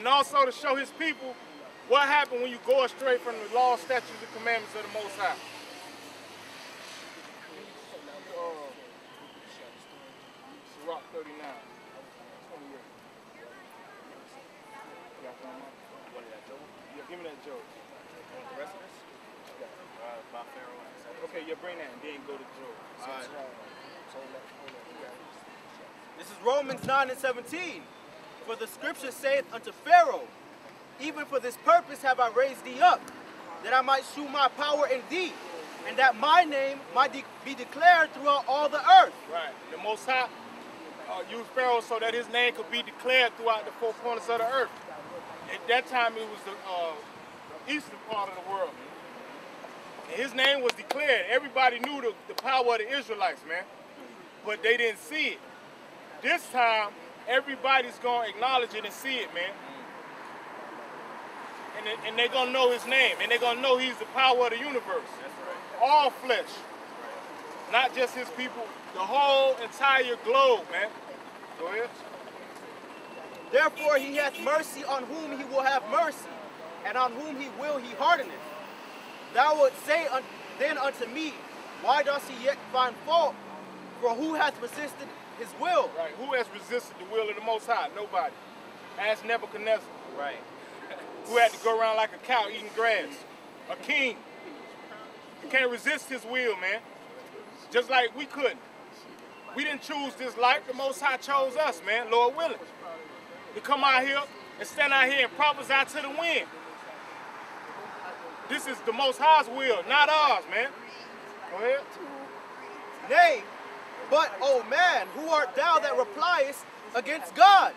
and also to show his people what happened when you go astray from the law, statutes, and commandments of the Most High. Rock 39. Yeah, give me that joke. The rest of this? Uh, about Pharaoh and Okay, yeah, bring that and then go to Job. This is Romans 9 and 17. For the scripture saith unto Pharaoh, Even for this purpose have I raised thee up, that I might shew my power in thee, and that my name might de- be declared throughout all the earth. Right. The Most High uh, used Pharaoh so that his name could be declared throughout the four corners of the earth. At that time, it was the uh, eastern part of the world. And his name was declared. Everybody knew the, the power of the Israelites, man. But they didn't see it. This time, everybody's going to acknowledge it and see it, man. Mm. And, they- and they're going to know his name. And they're going to know he's the power of the universe. All flesh. Not just his people, the whole entire globe, man. Go ahead. Therefore he hath mercy on whom he will have mercy, and on whom he will he hardeneth. Thou wilt say un- then unto me, Why does he yet find fault? For who hath resisted his will? Right. Who has resisted the will of the Most High? Nobody. Ask Nebuchadnezzar, Right. who had to go around like a cow eating grass. A king. You can't resist his will, man. Just like we couldn't. We didn't choose this life. The Most High chose us, man, Lord willing. To come out here and stand out here and prophesy to the wind. This is the Most High's will, not ours, man. Go ahead. Nay, but, O man, who art thou that repliest against God?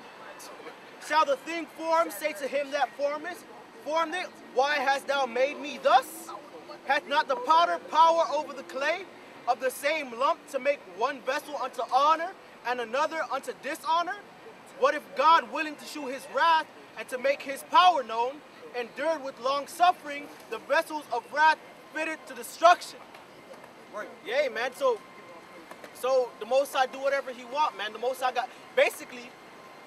Shall the thing formed say to him that formeth, formed it, Why hast thou made me thus? Hath not the potter power over the clay of the same lump to make one vessel unto honor and another unto dishonor? What if God, willing to shew his wrath and to make his power known, endured with long suffering the vessels of wrath fitted to destruction? Right. Yeah, man. So so the Most High do whatever He want, man. The Most High got basically,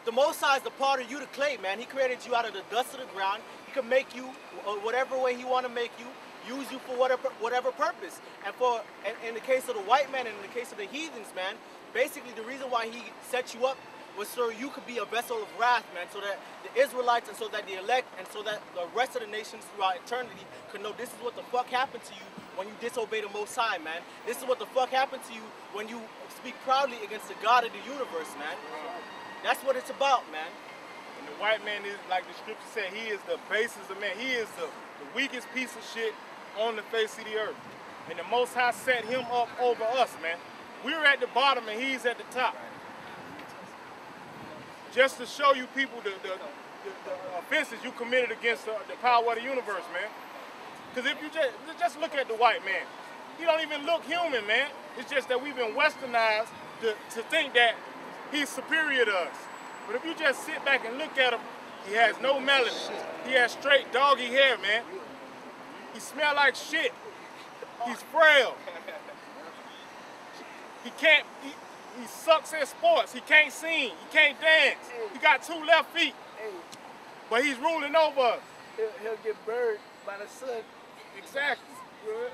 the Most High is the part of you to clay, man. He created you out of the dust of the ground. He can make you uh, whatever way He want to make you, use you for whatever whatever purpose. And for in, in the case of the white man and in the case of the heathens, man, basically the reason why He set you up was so you could be a vessel of wrath, man, so that the Israelites and so that the elect and so that the rest of the nations throughout eternity could know this is what the fuck happened to you when you disobey the Most High, man. This is what the fuck happened to you when you speak proudly against the God of the universe, man. That's what it's about, man. And the white man is, like the scripture said, he is the basis of man. He is the, the weakest piece of shit on the face of the earth. And the Most High set him up over us, man. We're at the bottom and he's at the top. Just to show you people the, the, the, the offenses you committed against the, the power of the universe, man. Because if you just, just look at the white man, he don't even look human, man. It's just that we've been westernized to, to think that he's superior to us. But if you just sit back and look at him, he has no melanin. He has straight doggy hair, man. He smell like shit. He's frail. He can't, he, he sucks at sports. He can't sing. He can't dance. He got two left feet. But he's ruling over us. he'll, he'll get burned by the sun. Exactly.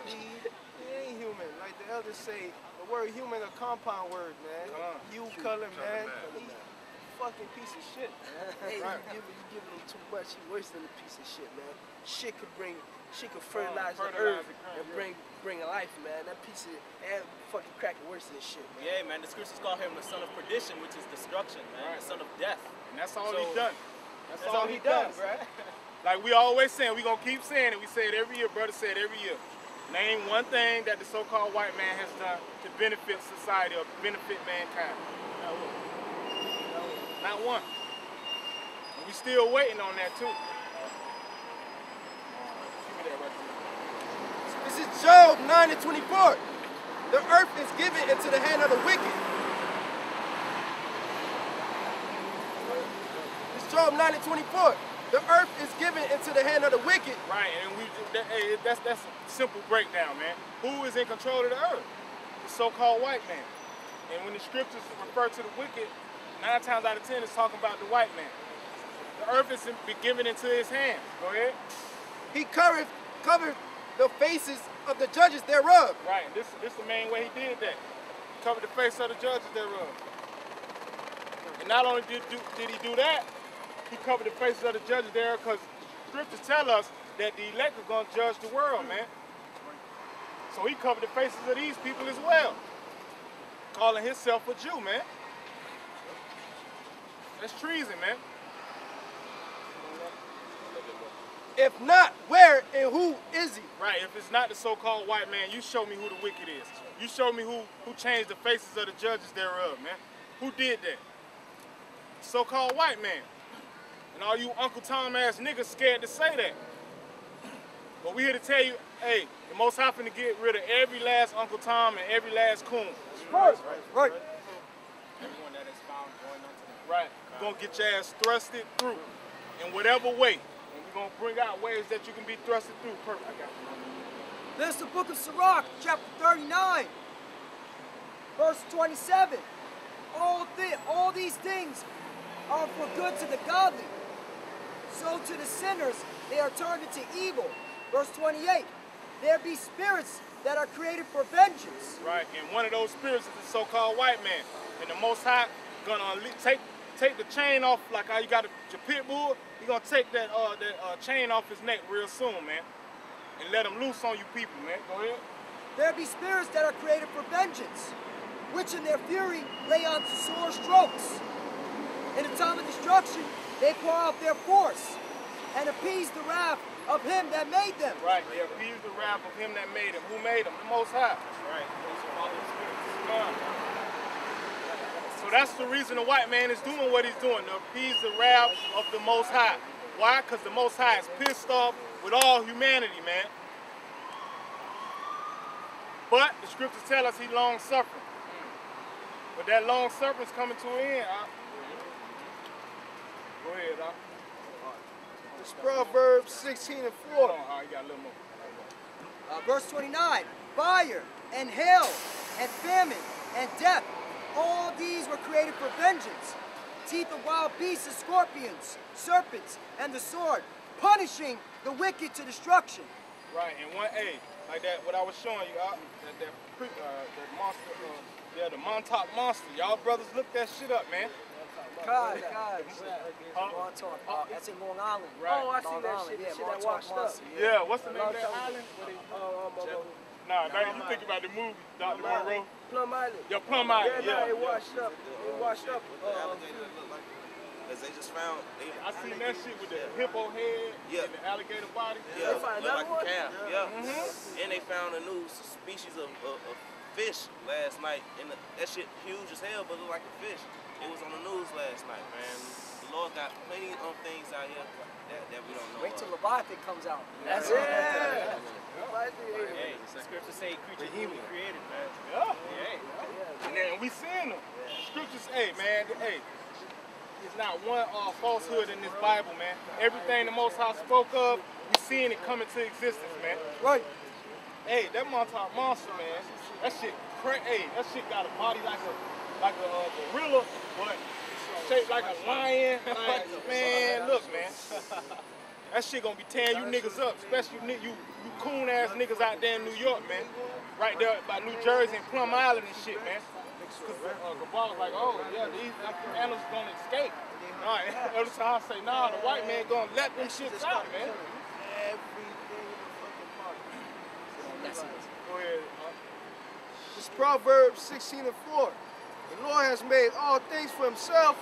He, he ain't human. Like the elders say, the word human a compound word, man. Uh, Hue, color, man. He fucking piece of shit. Hey, Right. you, giving, you giving him too much. He worse than a piece of shit, man. Shit could bring, shit could Uh, fertilize the earth the and bring bring a life, man. That piece of and fucking cracking worse than shit, man. Yeah, man. The scriptures call him the son of perdition, which is destruction, man. The son of death. And that's all So- he done. That's, That's all he does, bruh. Like we always saying, we gonna keep saying it. We say it every year, brother. said every year. Name one thing that the so-called white man has done to benefit society or benefit mankind. Not one. Not one. We still waiting on that too. This is Job 9 and 24. The earth is given into the hand of the wicked. It's Job 9 and 24. The earth is given into the hand of the wicked. Right, and we that, hey, that's that's a simple breakdown, man. Who is in control of the earth? The so-called white man. And when the scriptures refer to the wicked, nine times out of ten it's talking about the white man. the earth is be given into his hands. Go ahead. He covered, covered the faces of the judges thereof. Right. This this the main way he did that. Covered the face of the judges thereof. And not only did, do, did he do that, he covered the faces of the judges there because scriptures tell us that the elect are going to judge the world, man. So he covered the faces of these people as well. Calling himself a Jew, man. That's treason, man. If not, where and who is he? Right, if it's not the so-called white man, you show me who the wicked is. You show me who, who changed the faces of the judges thereof, man. Who did that? So-called white man. And all you Uncle Tom ass niggas scared to say that. But we here to tell you, hey, the Most High to get rid of every last Uncle Tom and every last coon. Right, right. Everyone that is found going unto them. Right. We're gonna get your ass thrusted through in whatever way. And we're gonna bring out ways that you can be thrusted through. Perfect. I got you. This is the book of Sirach, chapter 39, verse 27. All, thi- all these things are for good to the godly. So to the sinners, they are turned into evil. Verse 28. There be spirits that are created for vengeance. Right, and one of those spirits is the so-called white man. And the Most High gonna take take the chain off, like how you got a, your pit bull. He gonna take that uh that uh, chain off his neck real soon, man, and let him loose on you people, man. Go ahead. There be spirits that are created for vengeance, which in their fury lay on sore strokes. In the time of destruction, they pour out their force and appease the wrath of him that made them. Right, they appease the wrath of him that made them. Who made them? The Most High. Right. Those are all those spirits. God. So that's the reason the white man is doing what he's doing, to appease the wrath of the Most High. Why? Because the Most High is pissed off with all humanity, man. But the scriptures tell us he long suffering. But that long suffering's coming to an end. Huh? Go ahead, huh? It's Proverbs 16 and Hold 4. on, huh? You got a little more. Uh, verse 29 Fire and hail and famine and death, all these were created for vengeance. Teeth of wild beasts and scorpions, serpents, and the sword, punishing the wicked to destruction. Right, and one A, like that, what I was showing you, uh, that, that, pre, uh, that monster, uh, yeah, the Montauk monster. Y'all brothers look that shit up, man. God, God. Huh? Montauk, uh, that's in Long Island. Right. Oh, I see that shit. yeah, shit that washed up. Monster, Yeah, what's the name of that island? Where they- Oh, um, um, um, Nah, now you think about the movie, Dr. Moreau. Plum Island. Yeah, Plum Island, Yeah, nah, yeah. it washed up. It washed up. Uh, alligator look like because they just found they I seen that shit with the hippo head Yeah. and the alligator body. yeah, They found look like another a calf. one? Yeah, Mm-hmm. and they found a new species of, of, of fish last night, and the, that shit huge as hell, but look like a fish. It was on the news last night, man. The Lord got plenty of things out here that, that we don't know. Wait till of. Leviathan comes out. That's it. Right there. Hey, the scriptures say creatures he created, man. Yeah. Yeah. And then we seeing them. Scriptures, hey man, hey, there's not one uh, falsehood in this Bible, man. Everything the Most High spoke of, we seeing it come into existence, man. Right. Hey, that Montauk monster, man. That shit, hey, that shit got a body like a like a uh, gorilla, but shaped like a lion. Like, man, look, man. That shit gonna be tearing you niggas up, especially you, you, you coon ass niggas out there in New York, man. Right there by New Jersey and Plum Island and shit, man. Cause uh, Gabal was like, oh yeah, these animals gonna escape. All right, every time I say, nah, the white man gonna let them shits out, man. Everything in the fucking park. Go ahead. uh, It's Proverbs 16 and 4. The Lord has made all things for himself.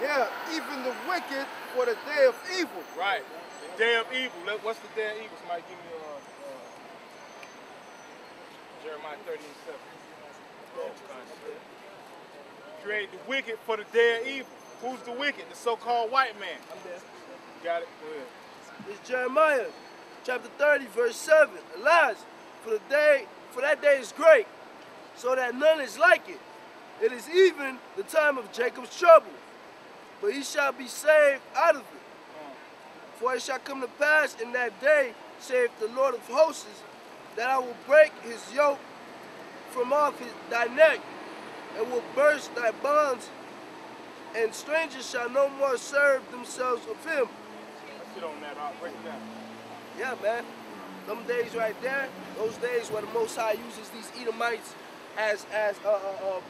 Yeah, even the wicked for the day of evil. Right. The day of evil. What's the day of evil? Somebody give me uh, uh, Jeremiah 30 and 7. Create the wicked for the day of evil. Who's the wicked? The so-called white man. You got it? Go ahead. It's Jeremiah chapter 30, verse 7. Alas, for the day, for that day is great, so that none is like it. It is even the time of Jacob's trouble, but he shall be saved out of it. For it shall come to pass in that day, saith the Lord of hosts, that I will break his yoke from off his, thy neck, and will burst thy bonds and strangers shall no more serve themselves of him. I sit on that. I'll break down. Yeah, man. Them days right there, those days where the Most High uses these Edomites as as uh, uh, uh,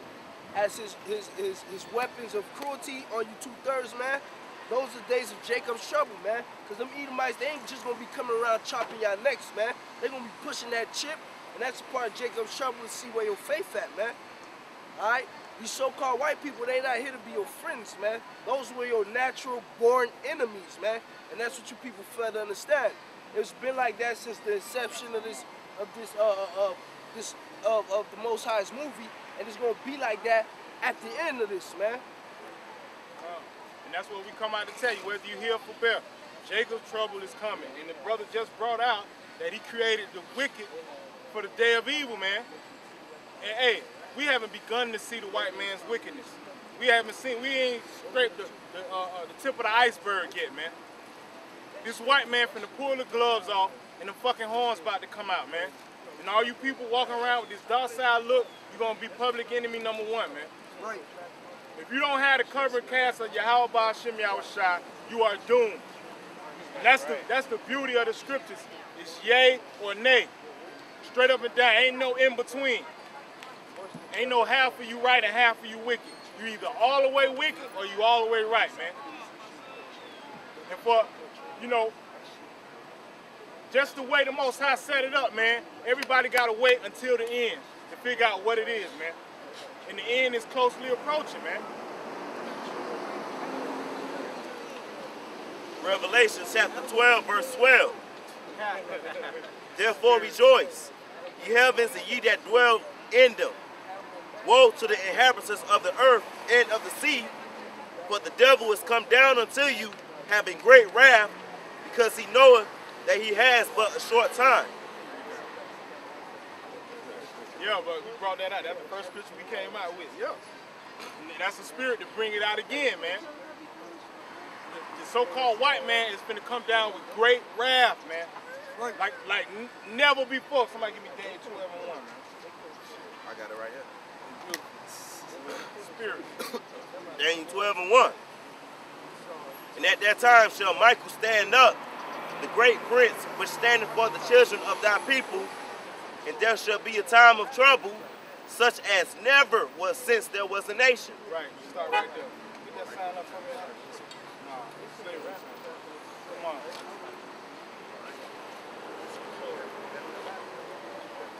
as his, his his his weapons of cruelty on you two thirds, man. Those are the days of Jacob's trouble, man. Cause them Edomites, they ain't just gonna be coming around chopping y'all necks, man. They gonna be pushing that chip, and that's a part of Jacob's trouble to see where your faith at, man. All right. These so-called white people, they not here to be your friends, man. Those were your natural born enemies, man. And that's what you people fail to understand. It's been like that since the inception of this, of this, uh, uh, uh this, of, of the Most High's movie, and it's gonna be like that at the end of this, man. And that's what we come out to tell you, whether you're here for bear. Jacob's trouble is coming. And the brother just brought out that he created the wicked for the day of evil, man. And hey, we haven't begun to see the white man's wickedness. We haven't seen, we ain't scraped the, the, uh, uh, the tip of the iceberg yet, man. This white man finna pull the gloves off and the fucking horns about to come out, man. And all you people walking around with this docile look, you're gonna be public enemy number one, man. Right. If you don't have the cover cast of Yahweh Shem Shah, you are doomed. And that's the that's the beauty of the scriptures. It's yay or nay. Straight up and down. Ain't no in between. Ain't no half of you right and half of you wicked. You either all the way wicked or you all the way right, man. And for, you know, just the way the Most High set it up, man, everybody got to wait until the end to figure out what it is, man. And the end is closely approaching, man. Revelation chapter 12, verse 12. Therefore rejoice, ye heavens and ye that dwell in them. Woe to the inhabitants of the earth and of the sea, for the devil is come down unto you, having great wrath, because he knoweth that he has but a short time. Yeah, but we brought that out. That's the first scripture we came out with. Yeah. That's the spirit to bring it out again, man. The, the so-called white man is going to come down with great wrath, man. Right. Like like never before. Somebody give me Daniel 12 and 1, man. I got it right here. Spirit. Daniel 12 and 1. And at that time shall Michael stand up, the great prince, which standeth for the children of thy people, and there shall be a time of trouble, such as never was since there was a nation. Right, start right there. Get that sign up for me. No, stay right. Come on.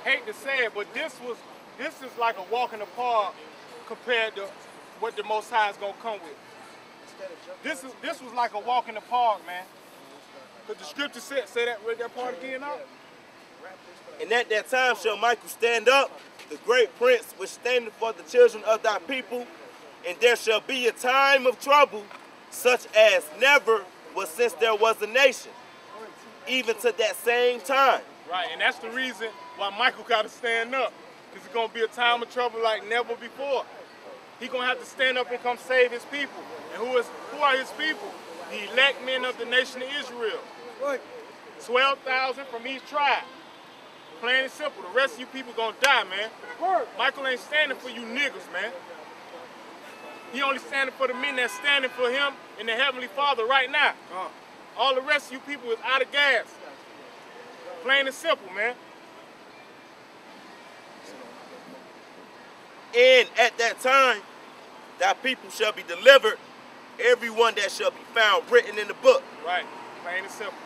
Hate to say it, but this was this is like a walk in the park compared to what the Most High is gonna come with. This is this was like a walk in the park, man. Cause the scripture said, say that read that part again now. And at that time shall Michael stand up, the great prince, which standeth for the children of thy people, and there shall be a time of trouble, such as never was since there was a nation, even to that same time. Right, and that's the reason why Michael got to stand up, because it's gonna be a time of trouble like never before. He's gonna have to stand up and come save his people. And who is who are his people? The elect men of the nation of Israel. Right. 12,000 from each tribe. Plain and simple. The rest of you people gonna die, man. Word. Michael ain't standing for you niggas, man. He only standing for the men that's standing for him and the Heavenly Father right now. Uh. All the rest of you people is out of gas. Plain and simple, man. And at that time, thy people shall be delivered, everyone that shall be found written in the book. Right. Plain and simple.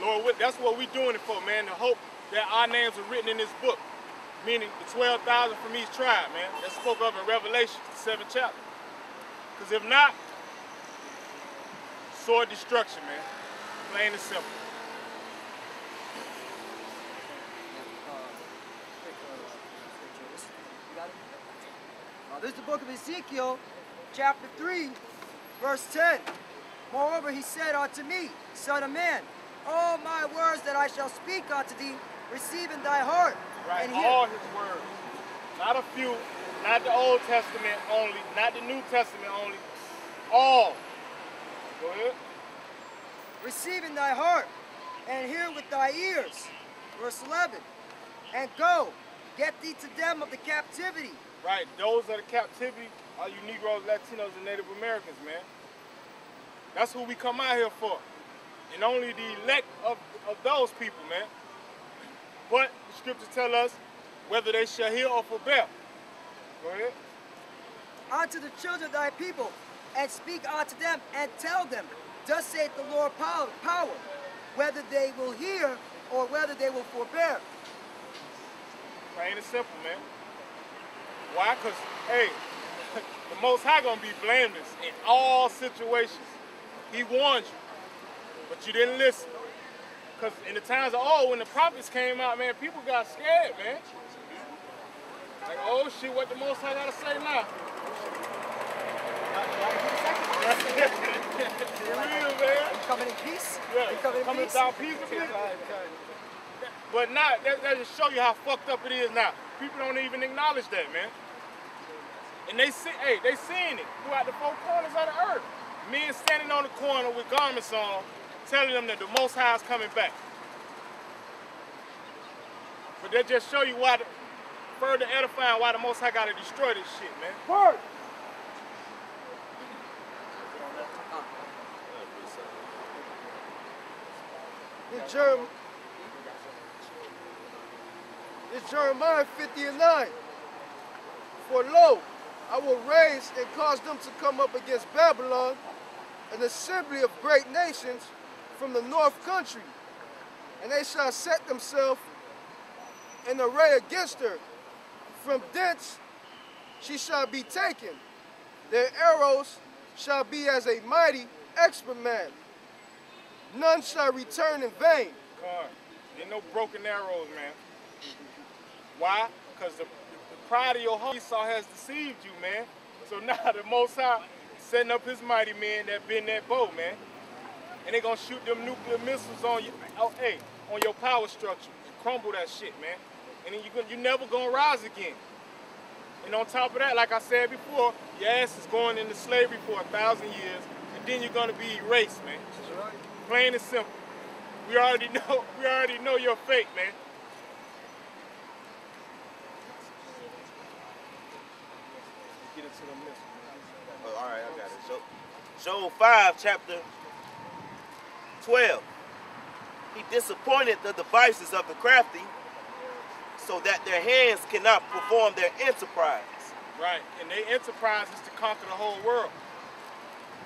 Lord, that's what we're doing it for, man. To hope that our names are written in this book. Meaning the 12,000 from each tribe, man. That's spoke of in Revelation, the seventh chapter. Because if not, sword destruction, man. Plain and simple. Now, this is the book of Ezekiel, chapter 3, verse 10. Moreover, he said unto me, Son of man, all my words that I shall speak unto thee, receive in thy heart. Right, and hear. all his words. Not a few, not the Old Testament only, not the New Testament only. All. Go ahead. receive in thy heart, and hear with thy ears. Verse 11. And go, get thee to them of the captivity, Right, those are the captivity, are you Negroes, Latinos, and Native Americans, man. That's who we come out here for. And only the elect of, of those people, man. But the scriptures tell us whether they shall hear or forbear. Go ahead. unto the children of thy people, and speak unto them, and tell them, Thus saith the Lord power, power, whether they will hear or whether they will forbear. Plain and simple, man. Why? Because, hey, the Most High gonna be blameless in all situations. He warned you, but you didn't listen. Because in the times of old, when the prophets came out, man, people got scared, man. Like, oh shit, what the Most I gotta say now? For real, man. Coming in peace? Yeah, You coming in coming peace? peaceably. But not that, that just show you how fucked up it is now. People don't even acknowledge that, man. And they see, hey, they seeing it throughout the four corners of the earth. Men standing on the corner with garments on, telling them that the Most High is coming back. But that just show you why, the, further edifying why the Most High got to destroy this shit, man. Word. It's, it's Jeremiah 50 and 9. For lo, I will raise and cause them to come up against Babylon, an assembly of great nations from the north country, and they shall set themselves in array against her. From thence she shall be taken. Their arrows shall be as a mighty expert man. None shall return in vain. Car. Ain't no broken arrows, man. Why? Because the, the pride of your heart Esau has deceived you, man. So now the Most High setting up his mighty men that bend that bow, man. And they gonna shoot them nuclear missiles on you, oh, hey, on your power structure and crumble that shit, man. And then you gonna, you never gonna rise again. And on top of that, like I said before, your ass is going into slavery for a thousand years, and then you're gonna be erased, man. Plain and simple. We already know. We already know your fate, man. Get into the missile. Oh, all right, I got it. So, Job 5, chapter 12. He disappointed the devices of the crafty so that their hands cannot perform their enterprise. Right. And their enterprise is to conquer the whole world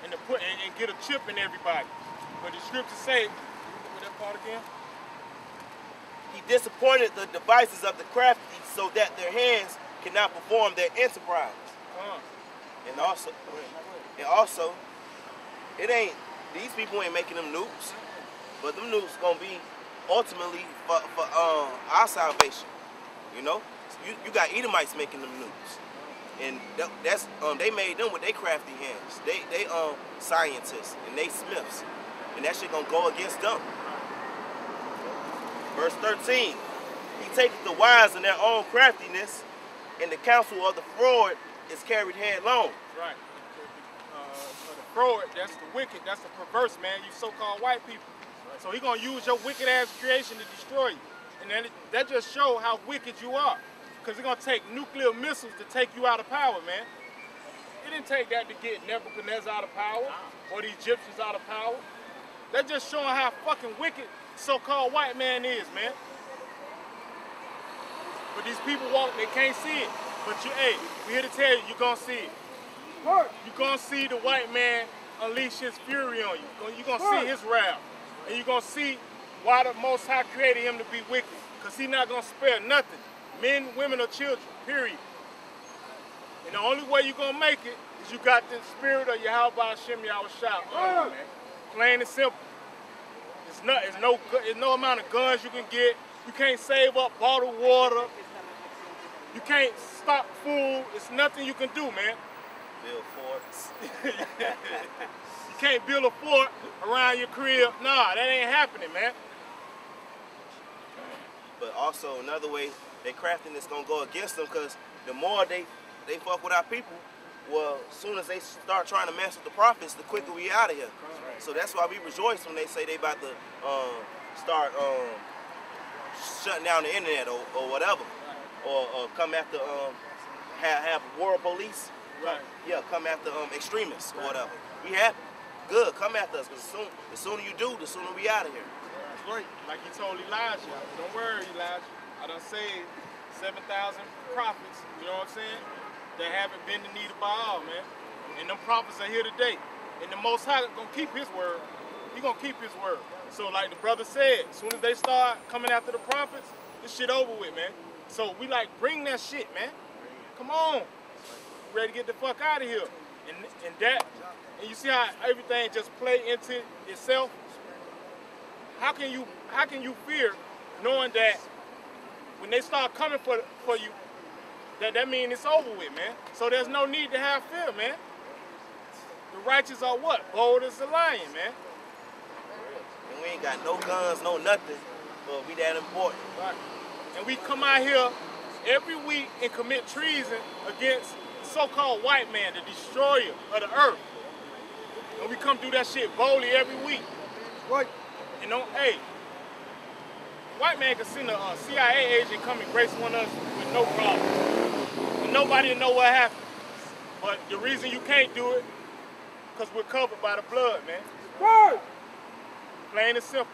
and to put and, and get a chip in everybody. But the scriptures say, what that part again? He disappointed the devices of the crafty so that their hands cannot perform their enterprise. Uh, And also, and also, it ain't these people ain't making them nukes, but them nukes gonna be ultimately for, for uh, our salvation. You know, you, you got Edomites making them nukes, and tha- that's um, they made them with their crafty hands. They they um scientists and they smiths, and that shit gonna go against them. Verse 13, he taketh the wise in their own craftiness, and the counsel of the fraud is carried headlong. right. That's the wicked, that's the perverse, man. You so-called white people. So he gonna use your wicked ass creation to destroy you. And then that just show how wicked you are. Because it's gonna take nuclear missiles to take you out of power, man. It didn't take that to get Nebuchadnezzar out of power or the Egyptians out of power. That's just showing how fucking wicked so-called white man is, man. But these people walk, they can't see it. But you, hey, we here to tell you, you're gonna see it. You're gonna see the white man unleash his fury on you. You're gonna see his wrath. And you're gonna see why the Most High created him to be wicked. Because he's not gonna spare nothing. Men, women, or children, period. And the only way you're gonna make it is you got the spirit of Yahawashi you, man. Plain and simple. It's not, it's no, it's no amount of guns you can get. You can't save up bottled water. You can't stop food. It's nothing you can do, man. Bill Forts. You can't build a fort around your crib. Nah, that ain't happening, man. But also another way they crafting is gonna go against them because the more they they fuck with our people, well, as soon as they start trying to mess with the prophets, the quicker we out of here. So that's why we rejoice when they say they about to um, start um, shutting down the internet or, or whatever, or, or come after um, have have world police. Right. Yeah, come after um extremists or whatever. We happy. Good, come after us, because soon, the sooner you do, the sooner we out of here. That's great. Like he told Elijah, don't worry, Elijah. I done saved 7,000 prophets, you know what I'm saying, that haven't been in need of Baal, man. And them prophets are here today. And the Most High gonna keep his word. He gonna keep his word. So like the brother said, as soon as they start coming after the prophets, this shit over with, man. So we like, bring that shit, man. Come on. Ready to get the fuck out of here. And, and that, and you see how everything just play into itself? how can you how can you fear knowing that when they start coming for for you, that that means it's over with, man. So there's no need to have fear, man. The righteous are what? Bold as a lion, man. And we ain't got no guns, no nothing, but we that important. Right. And we come out here every week and commit treason against so-called white man, the destroyer of the earth. And we come do that shit boldly every week. Right. You don't, hey, white man can send a uh, CIA agent come and grace one of us with no problem. And nobody know what happened. But the reason you can't do it, because we're covered by the blood, man. Word. Plain and simple.